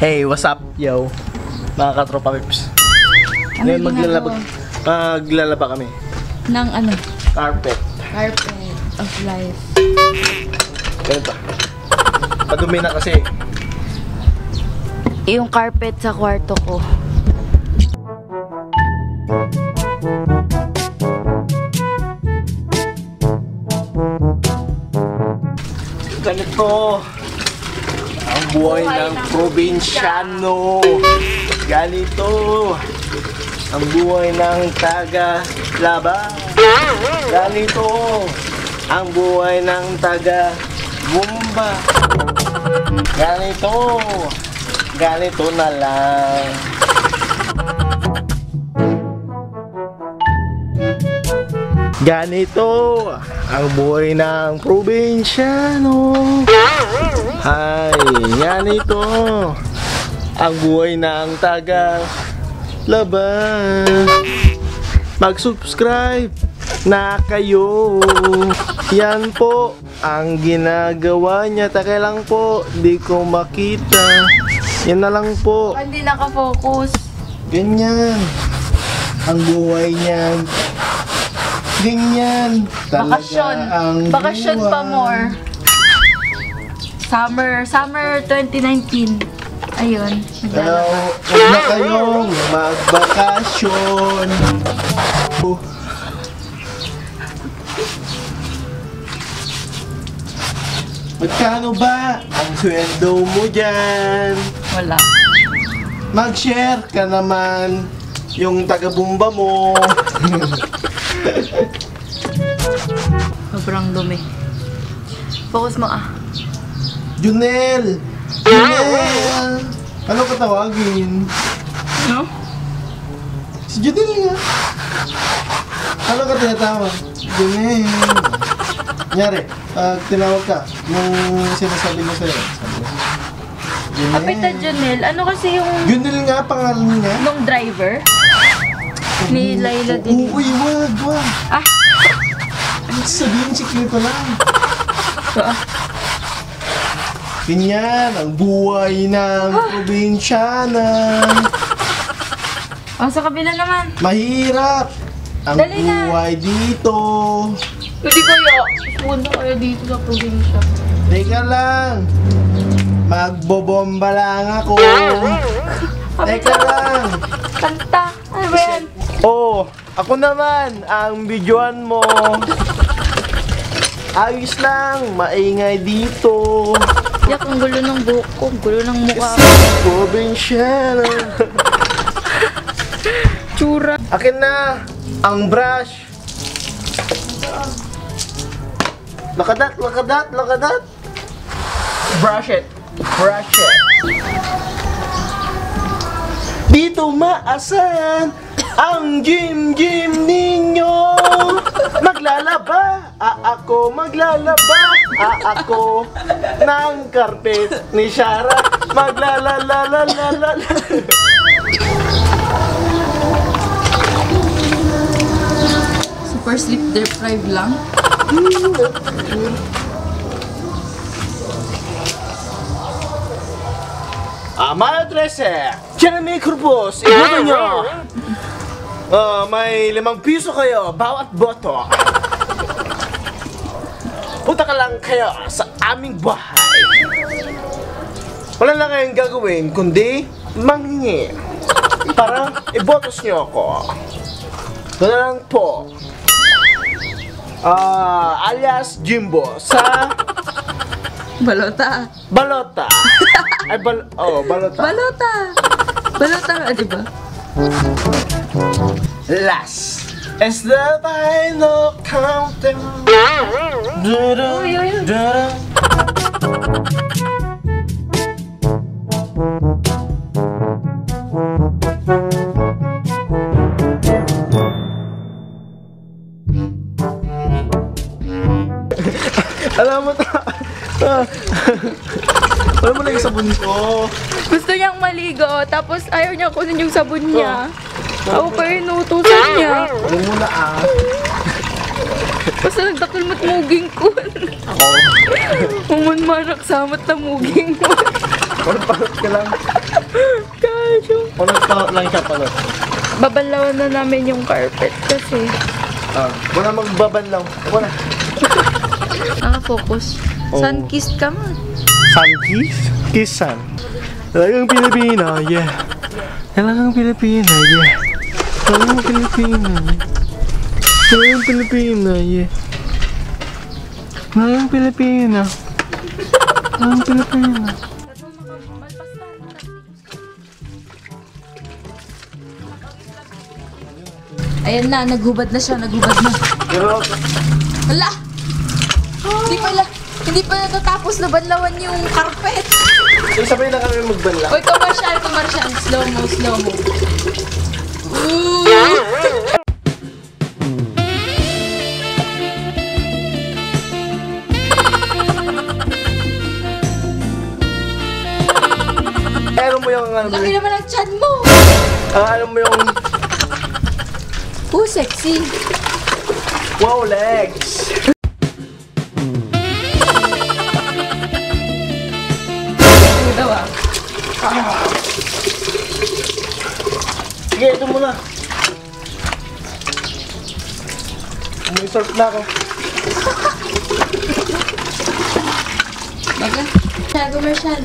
Hey, what's up, yo? Mga katropa pips. Ngayon maglalaba, maglalaba kami. ng ano, Carpet. carpet of life. Ganito. Padumi na kasi. Yung carpet sa kwarto ko. Ganito. Ang buhay ng probinsyano. Ganito. Ang buhay ng taga laba. Ganito. Ang buhay ng taga bumba. Ganito. Ganito na lang. Ganito ang buhay ng probinsyano. Hay, ganito ang buhay ng taga laban. Mag-subscribe na kayo. Yan po ang ginagawa niya. Taka lang po, di ko makita. Yan na lang po. Hindi nakafocus. Ganyan. Ang buhay niyan. Ganyan. Talaga Bakasyon. ang Bakasyon pa buhay. more. Summer, summer 2019. Ayun, naglalaba. huwag na kayong magbakasyon. Oh. Magkano ba ang sweldo mo dyan? Wala. Mag-share ka naman yung taga-bumba mo. Sobrang dumi. Focus mo ah. Junel! Junel! Ano ka tawagin? No? Si Junel nga. Ano ka tinatawag? Junel. Nyari, pag tinawag ka, yung sinasabi mo sa'yo. Junel. Apita Junel, ano kasi yung Junel nga, pangalan niya. nung driver? Ni Laila din. Uy, wag, wag. Ah, Ano sabihin si Clay pa lang? so, ah. Ganyan, ang buhay ng probinsyana. Oh, sa kabila naman. Mahirap ang Dali na. buhay dito. Hindi kaya. Punta kayo dito sa probinsya. Teka lang. Magbobomba lang ako. Teka lang. Kanta. Ano ba yan? Oh, ako naman ang videoan mo. Ayos lang, maingay dito. Yak, ang gulo ng buhok ko. Ang gulo ng mukha ko. Probinsyana. Tsura. Akin na ang brush. Lakadat, lakadat, lakadat. Brush it. Brush it. Dito maasan ang gym gym ninyo. Maglalaba, a ako maglalaba, a ako ng carpet ni Shara. Maglalalalalala. Super sleep deprived lang. Maya Trece, Jeremy Cruz, iboto Ah, may limang piso kayo, bawat boto. Punta ka lang kayo sa aming bahay. Wala lang kayong gagawin, kundi manghingi. Para ibotos nyo ako. Doon lang po. Ah, alias Jimbo sa Balota. Balota. Ay, bal oh, Balota. Balota. Balota di ba? Last is the final countdown. Dun-dun, Uy, uy, Alam mo na yung sabon ko. Gusto niyang maligo, tapos ayaw niya kunin yung sabon niya. Ako pa yung inutusan niya. Alam mo na ah. Basta nagdakil mo't muging ko. Ako. Umunmanak samat na muging ko. Parang parang ka lang. Kasyo. Palot palot lang siya, palot. Babalawan na namin yung carpet kasi. Ah, wala magbabanlaw. Wala. Ah, focus. Oh. Sun-kissed ka man. Sun kiss? Kiss sun. Talagang Pilipina, yeah. Talagang Pilipina, yeah. Talagang Pilipina, yeah. Talagang Pilipina, yeah. Talagang Pilipina. Talagang Pilipina. Ayan na, naghubad na siya, naghubad na. Pero, Hala! Hindi pala, hindi pa natatapos na banlawan yung carpet. so sabay na kami magbanlaw. Uy, commercial, commercial. Slow mo, slow mo. Ooh! Alam mo yung, ano mo Laki naman ang chan mo! ah, alam mo yung, Oh, sexy. wow, legs. Muna. May surf na ako. Baga. Siya, commercial.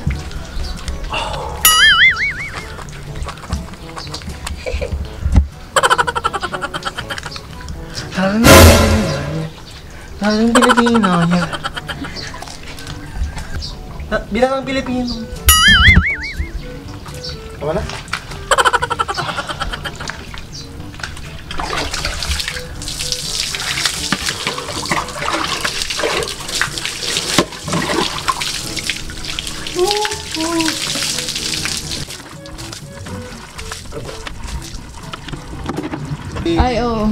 Talagang Pilipina, yeah. Talagang Pilipina, yeah. Ah, bilang ang Pilipino. Tama na? Ay, oo.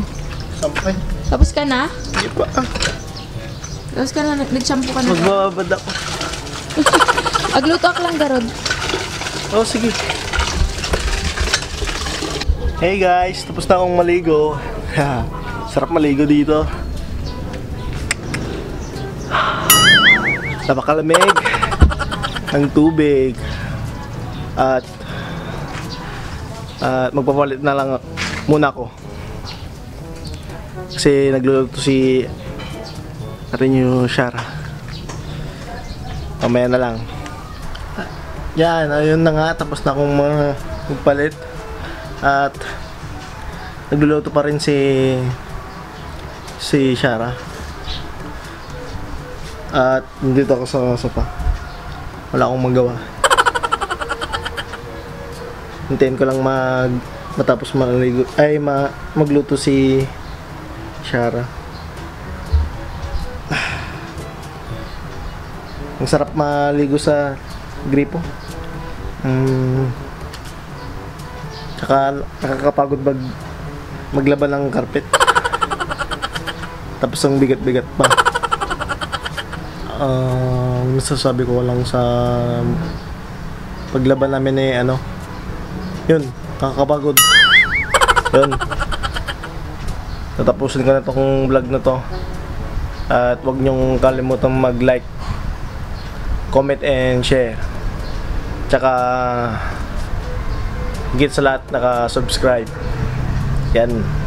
Sampay. Tapos ka na? Hindi pa. Tapos ka na, nag- nag-shampoo ka na. magbababad ako. Agluto ka lang, Garod. Oh, sige. Hey guys, tapos na akong maligo. Sarap maligo dito. Napakalamig ng tubig. At at magpapalit na lang muna ako. Kasi nagluluto si Arinyo Shara. Mamaya na lang. Yan, ayun na nga, tapos na akong mga magpalit. At nagluluto pa rin si si Shara. At nandito ako sa sopa. Wala akong magawa. Hintayin ko lang mag matapos maligo ay ma, magluto si Shara. Ang sarap maligo sa gripo. Mm. Tsaka nakakapagod mag maglaban ng carpet. Tapos ang bigat-bigat pa. Ah, masasabi ko lang sa paglaban namin eh ano. Yun, nakakapagod. Yun. Tatapusin ko na tong vlog na to. At wag niyong kalimutang mag-like, comment and share. Tsaka higit sa lahat naka-subscribe. Yan.